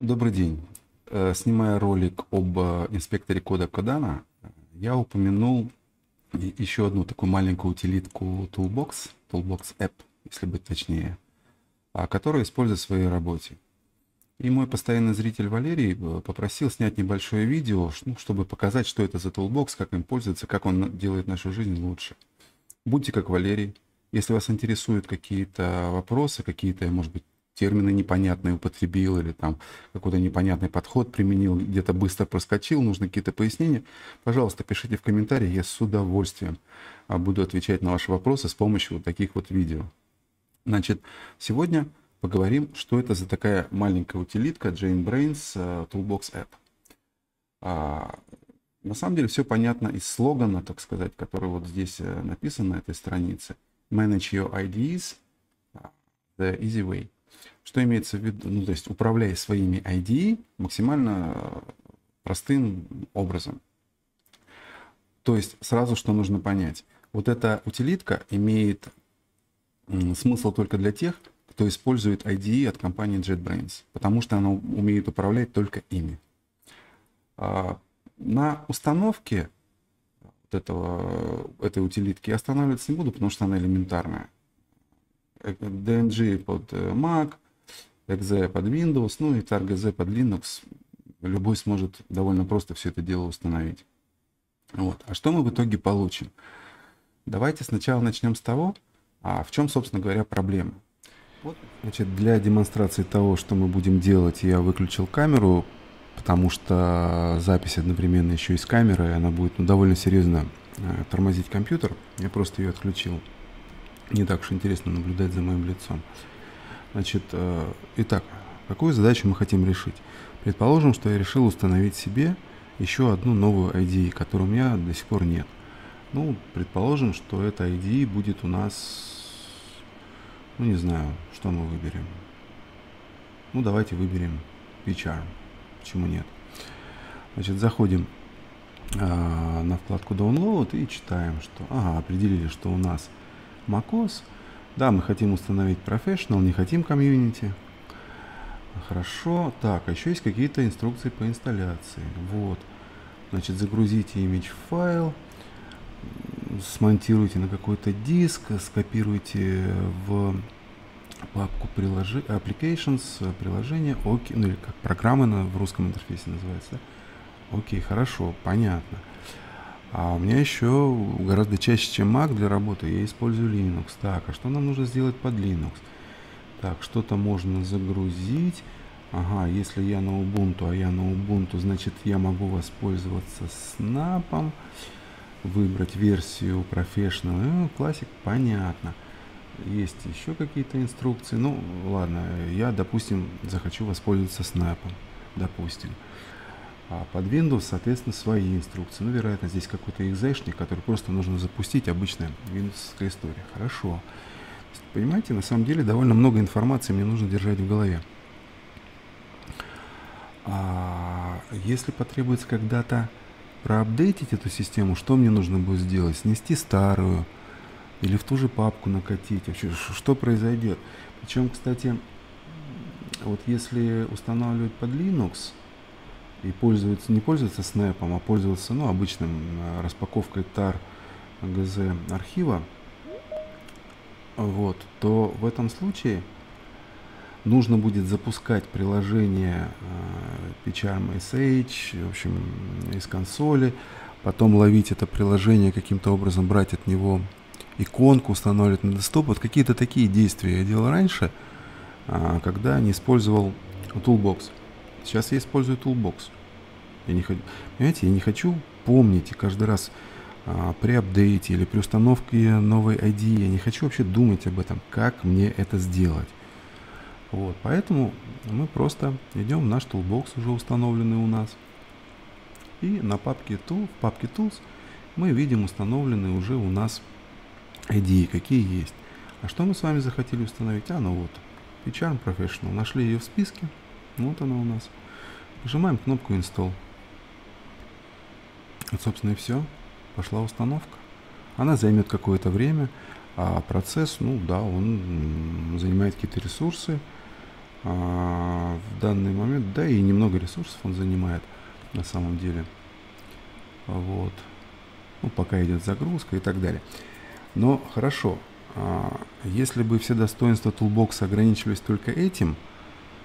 Добрый день. Э, Снимая ролик об э, инспекторе кода Кодана, я упомянул еще одну такую маленькую утилитку Toolbox, Toolbox App, если быть точнее, а, которую использую в своей работе. И мой постоянный зритель Валерий э, попросил снять небольшое видео, ну, чтобы показать, что это за Toolbox, как им пользоваться, как он делает нашу жизнь лучше. Будьте как Валерий. Если вас интересуют какие-то вопросы, какие-то, может быть, термины непонятные употребил или там какой-то непонятный подход применил, где-то быстро проскочил, нужны какие-то пояснения, пожалуйста, пишите в комментариях, я с удовольствием а, буду отвечать на ваши вопросы с помощью вот таких вот видео. Значит, сегодня поговорим, что это за такая маленькая утилитка JetBrains э, Toolbox App. А, на самом деле все понятно из слогана, так сказать, который вот здесь э, написан на этой странице. Manage your IDs uh, the easy way. Что имеется в виду? Ну, то есть управляй своими ID максимально э, простым образом. То есть сразу что нужно понять. Вот эта утилитка имеет смысл только для тех, кто использует IDE от компании JetBrains, потому что она умеет управлять только ими. А, На установке вот этого, этой утилитки я останавливаться не буду, потому что она элементарная. Э, DNG под э, Mac, exe под Windows, ну и targz под Linux. Любой сможет довольно просто все это дело установить. Вот. А что мы в итоге получим? Давайте сначала начнем с того, а в чем, собственно говоря, проблема. Вот, значит, для демонстрации того, что мы будем делать, я выключил камеру, потому что запись одновременно еще и с камерой, она будет ну, довольно серьезно э, тормозить компьютер. Я просто ее отключил. Не так уж интересно наблюдать за моим лицом. Значит, э, итак, какую задачу мы хотим решить? Предположим, что я решил установить себе еще одну новую IDE, которой у меня до сих пор нет. Ну, предположим, что эта IDE будет у нас, ну не знаю, что мы выберем. Ну, давайте выберем PCharm. Почему нет? Значит, заходим а, на вкладку Download и читаем, что... Ага, определили, что у нас macOS. Да, мы хотим установить Professional, не хотим Community. Хорошо. Так, а еще есть какие-то инструкции по инсталляции. Вот. Значит, загрузите image файл, смонтируйте на какой-то диск, скопируйте в папку приложи, applications, приложение, окей, ну или как программы на, в русском интерфейсе называется. Окей, хорошо, понятно. А у меня еще гораздо чаще, чем Mac для работы, я использую Linux. Так, а что нам нужно сделать под Linux? Так, что-то можно загрузить. Ага, если я на Ubuntu, а я на Ubuntu, значит я могу воспользоваться Snap, выбрать версию Professional. Ну, Classic, понятно. Есть еще какие-то инструкции. Ну, ладно, я, допустим, захочу воспользоваться Snap, допустим. А под Windows, соответственно, свои инструкции. Ну, вероятно, здесь какой-то экзешник, который просто нужно запустить, обычная Windows история. Хорошо. Понимаете, на самом деле довольно много информации мне нужно держать в голове. А если потребуется когда-то проапдейтить эту систему, что мне нужно будет сделать? Снести старую или в ту же папку накатить? Вообще, что произойдет? Причем, кстати, вот если устанавливать под Linux и пользоваться, не пользоваться Snap, а пользоваться ну, обычным распаковкой tar gz архива, вот, то в этом случае нужно будет запускать приложение э, PCharm SH, в общем, из консоли, потом ловить это приложение каким-то образом, брать от него иконку, устанавливать на десктоп. Вот какие-то такие действия я делал раньше, э, когда не использовал Toolbox. Сейчас я использую Toolbox. Я не хочу, понимаете, я не хочу помнить каждый раз а, при апдейте или при установке новой ID. Я не хочу вообще думать об этом, как мне это сделать. Вот, поэтому мы просто идем в наш Toolbox, уже установленный у нас. И на папке Tool, в папке Tools мы видим установленные уже у нас ID, какие есть. А что мы с вами захотели установить? А, ну вот, PCharm Professional. Нашли ее в списке. Вот она у нас. Нажимаем кнопку Install. Вот, собственно, и все пошла установка. Она займет какое-то время, а процесс, ну да, он занимает какие-то ресурсы. а, в данный момент, да и немного ресурсов он занимает на самом деле. Вот. Ну, пока идет загрузка и так далее. Но хорошо, а, если бы все достоинства Toolbox ограничивались только этим,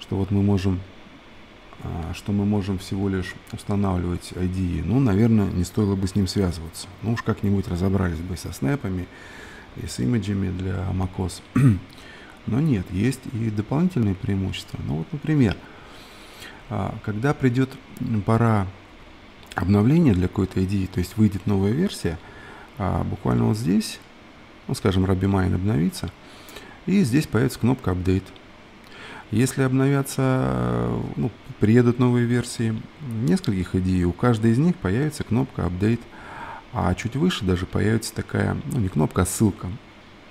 что вот мы можем а, что мы можем всего лишь устанавливать IDE, ну, наверное, не стоило бы с ним связываться. Ну, уж как-нибудь разобрались бы со снэпами и с имиджами для macOS. Но нет, есть и дополнительные преимущества. Ну, вот, например, а, когда придет пора обновления для какой-то IDE, то есть выйдет новая версия, а, буквально вот здесь, ну, скажем, RabbitMine обновится, и здесь появится кнопка Update – если обновятся, ну, приедут новые версии нескольких идей, у каждой из них появится кнопка Update, а чуть выше даже появится такая, ну не кнопка, а ссылка,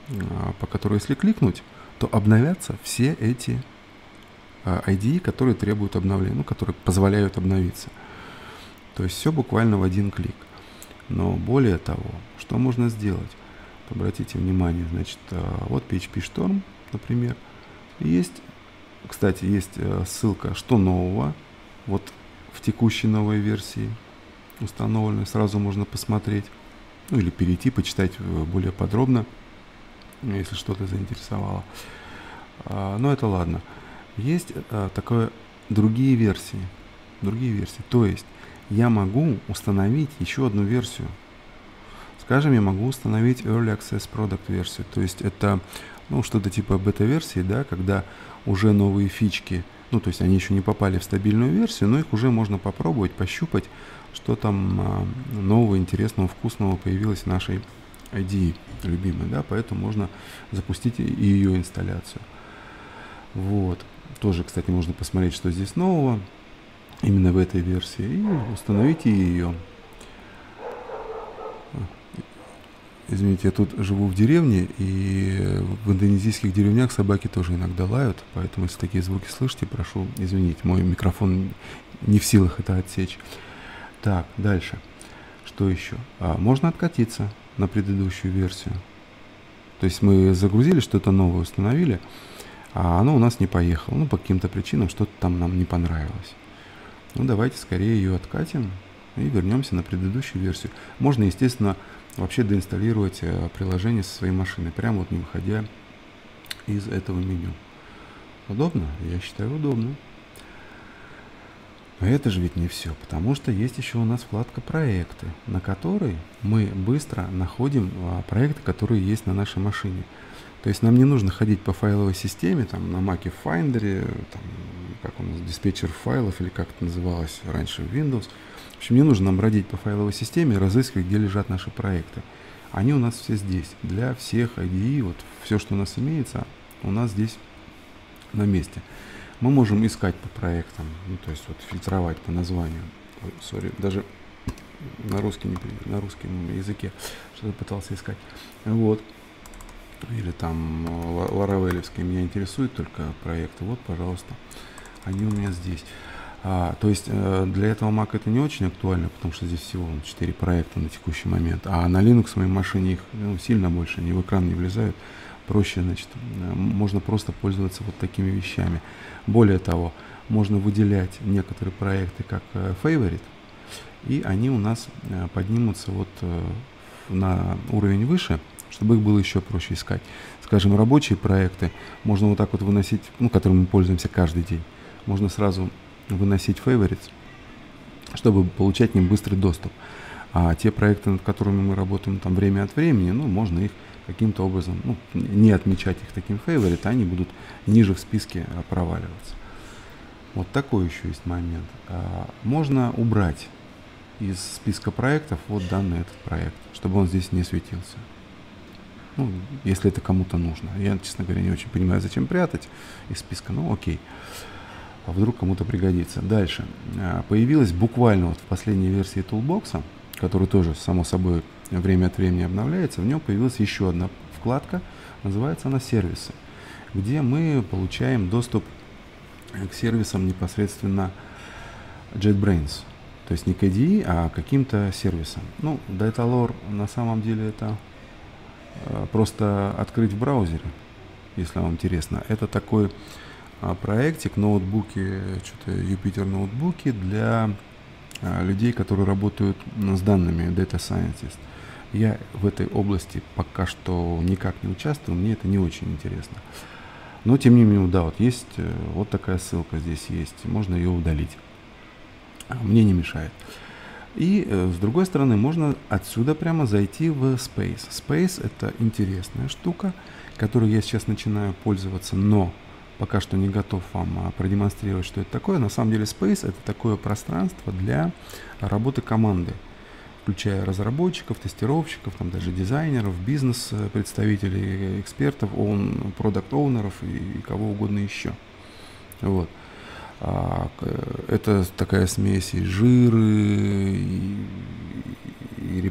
а, по которой если кликнуть, то обновятся все эти IDE, а, которые требуют обновления, ну, которые позволяют обновиться. То есть все буквально в один клик. Но более того, что можно сделать? Обратите внимание, значит, а, вот PHP Storm, например, есть кстати, есть э, ссылка, что нового, вот в текущей новой версии установленной, сразу можно посмотреть, ну или перейти, почитать э, более подробно, если что-то заинтересовало. А, но это ладно. Есть а, такое другие версии, другие версии. То есть я могу установить еще одну версию. Скажем, я могу установить Early Access Product версию. То есть это ну, что-то типа бета-версии, да, когда уже новые фички, ну, то есть они еще не попали в стабильную версию, но их уже можно попробовать, пощупать, что там а, нового, интересного, вкусного появилось в нашей IDE любимой, да, поэтому можно запустить и ее инсталляцию. Вот. Тоже, кстати, можно посмотреть, что здесь нового именно в этой версии и установить ее. Извините, я тут живу в деревне, и в индонезийских деревнях собаки тоже иногда лают, поэтому если такие звуки слышите, прошу извинить, мой микрофон не в силах это отсечь. Так, дальше. Что еще? А, можно откатиться на предыдущую версию. То есть мы загрузили что-то новое, установили, а оно у нас не поехало. Ну, по каким-то причинам что-то там нам не понравилось. Ну, давайте скорее ее откатим и вернемся на предыдущую версию. Можно, естественно, вообще доинсталлировать э, приложение со своей машины, прямо вот не выходя из этого меню. Удобно? Я считаю удобно. Но это же ведь не все, потому что есть еще у нас вкладка «Проекты», на которой мы быстро находим а, проекты, которые есть на нашей машине. То есть нам не нужно ходить по файловой системе, там на Mac в Finder, там, как у нас, диспетчер файлов или как это называлось раньше в Windows – в общем, не нужно нам бродить по файловой системе и разыскивать, где лежат наши проекты. Они у нас все здесь. Для всех IDE, вот все, что у нас имеется, у нас здесь на месте. Мы можем искать по проектам, ну, то есть вот фильтровать по названию. Ой, sorry, даже на, русский, на русском языке что-то пытался искать. Вот. Или там ларавелевский меня интересует только проекты. Вот, пожалуйста, они у меня здесь. А, то есть э, для этого Mac это не очень актуально, потому что здесь всего 4 проекта на текущий момент, а на Linux в моей машине их ну, сильно больше, они в экран не влезают. Проще, значит, э, можно просто пользоваться вот такими вещами. Более того, можно выделять некоторые проекты как э, favorite, и они у нас э, поднимутся вот э, на уровень выше, чтобы их было еще проще искать. Скажем, рабочие проекты можно вот так вот выносить, ну, которыми мы пользуемся каждый день. Можно сразу выносить favorites, чтобы получать ним быстрый доступ. А те проекты, над которыми мы работаем там время от времени, ну, можно их каким-то образом, ну, не отмечать их таким favorite, они будут ниже в списке проваливаться. Вот такой еще есть момент. А, можно убрать из списка проектов вот данный этот проект, чтобы он здесь не светился. Ну, если это кому-то нужно. Я, честно говоря, не очень понимаю, зачем прятать из списка, ну окей. А вдруг кому-то пригодится. Дальше. А, появилась буквально вот в последней версии Toolbox, который тоже, само собой, время от времени обновляется, в нем появилась еще одна вкладка, называется она «Сервисы», где мы получаем доступ к сервисам непосредственно JetBrains. То есть не к IDE, а каким-то сервисам. Ну, Datalore на самом деле это а, просто открыть в браузере, если вам интересно. Это такой проектик, ноутбуки, что-то Юпитер ноутбуки для а, людей, которые работают с данными, Data Scientist. Я в этой области пока что никак не участвую, мне это не очень интересно. Но тем не менее, да, вот есть э, вот такая ссылка здесь есть, можно ее удалить. Мне не мешает. И э, с другой стороны, можно отсюда прямо зайти в Space. Space это интересная штука, которую я сейчас начинаю пользоваться, но пока что не готов вам а, продемонстрировать, что это такое. На самом деле Space это такое пространство для работы команды, включая разработчиков, тестировщиков, там даже дизайнеров, бизнес-представителей, экспертов, он, продукт-оунеров и, и кого угодно еще. Вот. А, это такая смесь и жиры,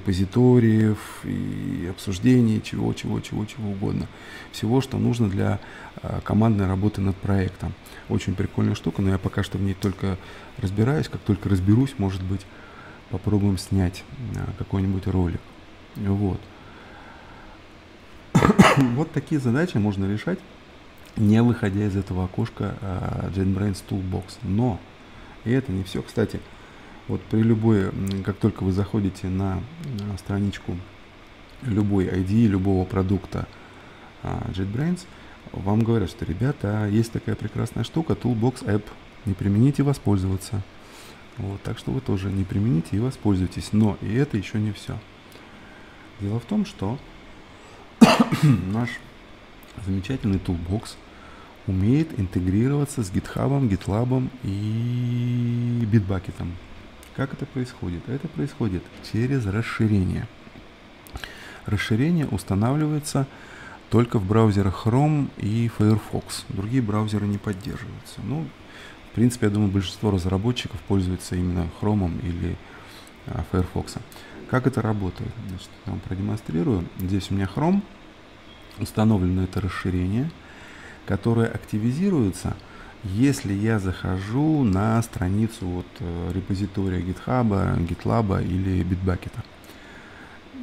репозиториев, и обсуждений, чего, чего, чего, чего угодно. Всего, что нужно для а, командной работы над проектом. Очень прикольная штука, но я пока что в ней только разбираюсь. Как только разберусь, может быть, попробуем снять а, какой-нибудь ролик. Вот. вот такие задачи можно решать не выходя из этого окошка JetBrains Toolbox. Но и это не все. Кстати, вот при любой, как только вы заходите на, страничку любой ID, любого продукта uh, JetBrains, вам говорят, что, ребята, есть такая прекрасная штука, Toolbox App, не примените воспользоваться. Вот, так что вы тоже не примените и воспользуйтесь. Но и это еще не все. Дело в том, что наш замечательный Toolbox – умеет интегрироваться с GitHub, GitLab и Bitbucket. Как это происходит? Это происходит через расширение. Расширение устанавливается только в браузерах Chrome и Firefox. Другие браузеры не поддерживаются. Ну, в принципе, я думаю, большинство разработчиков пользуются именно Chrome или а, Firefox. Как это работает? Значит, я вам продемонстрирую. Здесь у меня Chrome. Установлено это расширение – которые активизируются, если я захожу на страницу вот, э, репозитория GitHub, GitLab или Bitbucket.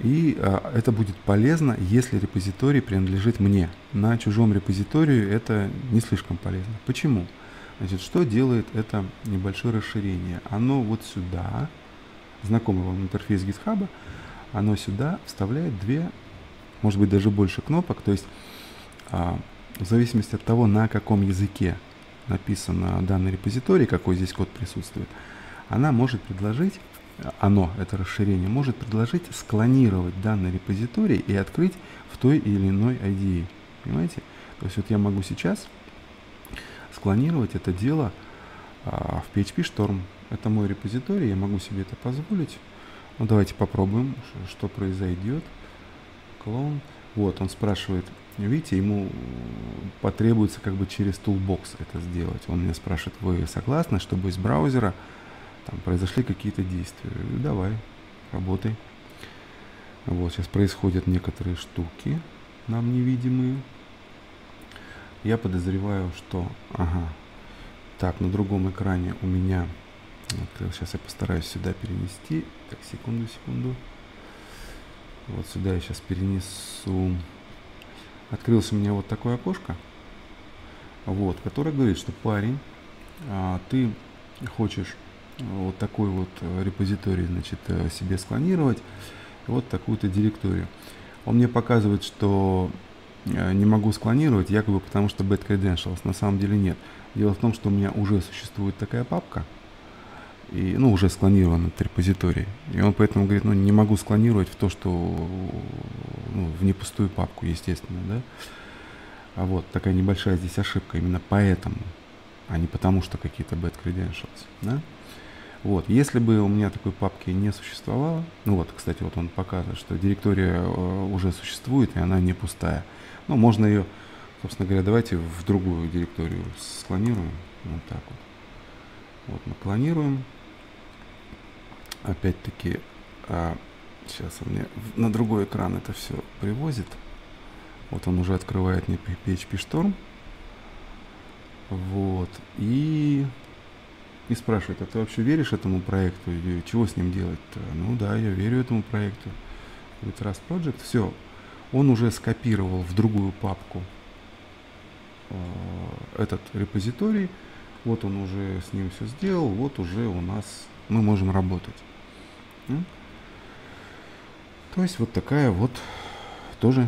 И а, это будет полезно, если репозиторий принадлежит мне. На чужом репозитории это не слишком полезно. Почему? Значит, что делает это небольшое расширение? Оно вот сюда, знакомый вам интерфейс GitHub, оно сюда вставляет две, может быть даже больше кнопок. То есть а, в зависимости от того, на каком языке написан данный репозиторий, какой здесь код присутствует, она может предложить, оно, это расширение, может предложить склонировать данный репозиторий и открыть в той или иной IDE. Понимаете? То есть вот я могу сейчас склонировать это дело а, в PHP Storm. Это мой репозиторий, я могу себе это позволить. Ну давайте попробуем, что произойдет. Клон. Вот, он спрашивает, видите, ему потребуется как бы через Toolbox это сделать. Он меня спрашивает, вы согласны, чтобы из браузера там произошли какие-то действия? говорю, давай, работай. Вот, сейчас происходят некоторые штуки, нам невидимые. Я подозреваю, что, ага, так, на другом экране у меня, вот, сейчас я постараюсь сюда перенести, так, секунду, секунду. Вот сюда я сейчас перенесу открылось у меня вот такое окошко, вот, которое говорит, что парень, а, ты хочешь вот такой вот репозиторий, значит, э, себе склонировать, вот такую-то директорию. Он мне показывает, что э, не могу склонировать, якобы потому что bad credentials. На самом деле нет. Дело в том, что у меня уже существует такая папка, и, ну, уже склонирован этот репозиторий. И он поэтому говорит, ну, не могу склонировать в то, что, ну, в непустую папку, естественно, да. А вот такая небольшая здесь ошибка именно поэтому, а не потому, что какие-то bad credentials, да. Вот, если бы у меня такой папки не существовало, ну вот, кстати, вот он показывает, что директория э, уже существует, и она не пустая. Ну, можно ее, собственно говоря, давайте в другую директорию склонируем, вот так вот. Вот мы клонируем, опять-таки, а, сейчас он мне на другой экран это все привозит. Вот он уже открывает мне PHP Storm. Вот. И, и спрашивает, а ты вообще веришь этому проекту? Или чего с ним делать-то? Ну да, я верю этому проекту. Говорит, Rust Project, все. Он уже скопировал в другую папку этот репозиторий, вот он уже с ним все сделал, вот уже у нас мы можем работать. То есть вот такая вот тоже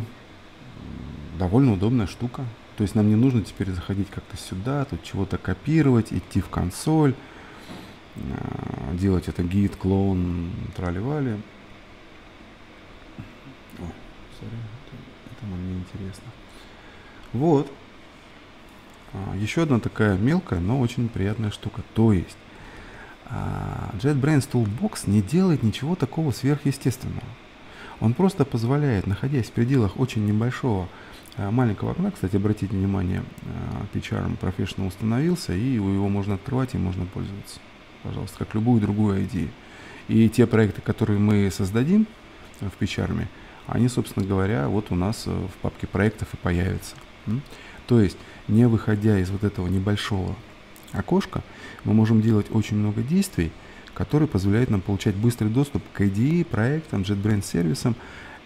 довольно удобная штука. То есть нам не нужно теперь заходить как-то сюда, тут чего-то копировать, идти в консоль, а, делать это гид, клоун, трали-вали. О, sorry, это, нам не интересно. Вот. А, еще одна такая мелкая, но очень приятная штука. То есть JetBrains Toolbox не делает ничего такого сверхъестественного. Он просто позволяет, находясь в пределах очень небольшого а, маленького окна, кстати, обратите внимание, PCharm Professional установился, и его можно открывать и можно пользоваться. Пожалуйста, как любую другую ID. И те проекты, которые мы создадим в PCharm, они, собственно говоря, вот у нас э, в папке проектов и появятся. То есть, не выходя из вот этого небольшого окошка, мы можем делать очень много действий, которые позволяют нам получать быстрый доступ к IDE, проектам, JetBrains сервисам,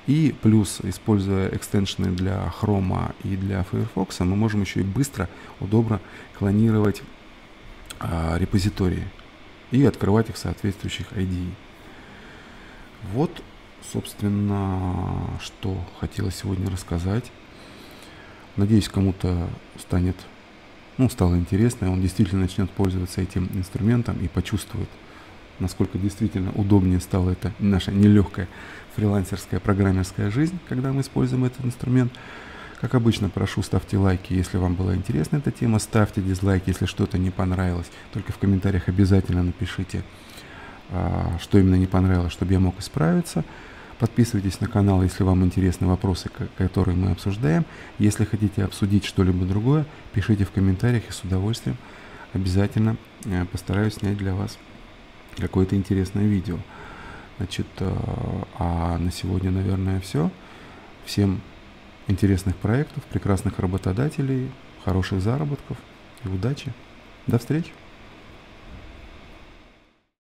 и плюс, используя экстеншены для Chrome и для Firefox, мы можем еще и быстро, удобно клонировать а, репозитории и открывать их в соответствующих IDE. Вот, собственно, что хотелось сегодня рассказать. Надеюсь, кому-то станет, ну, стало интересно, и он действительно начнет пользоваться этим инструментом и почувствует, насколько действительно удобнее стала эта наша нелегкая фрилансерская программерская жизнь, когда мы используем этот инструмент. Как обычно, прошу, ставьте лайки, если вам была интересна эта тема, ставьте дизлайки, если что-то не понравилось. Только в комментариях обязательно напишите, а, что именно не понравилось, чтобы я мог исправиться. Подписывайтесь на канал, если вам интересны вопросы, которые мы обсуждаем. Если хотите обсудить что-либо другое, пишите в комментариях и с удовольствием обязательно э, постараюсь снять для вас какое-то интересное видео. Значит, э, а на сегодня, наверное, все. Всем интересных проектов, прекрасных работодателей, хороших заработков и удачи. До встречи!